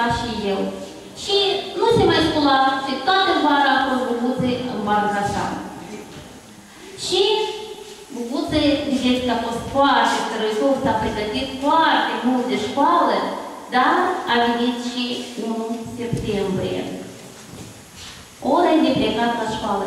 ca și eu. Și nu se mai scula și toată vara a fost bubuțe în barca așa. Și bubuțe, vedeți că a fost foarte străitor, s-a pregătit foarte mult de școală, dar a venit și 1 septembrie. Ora de plecat la școală.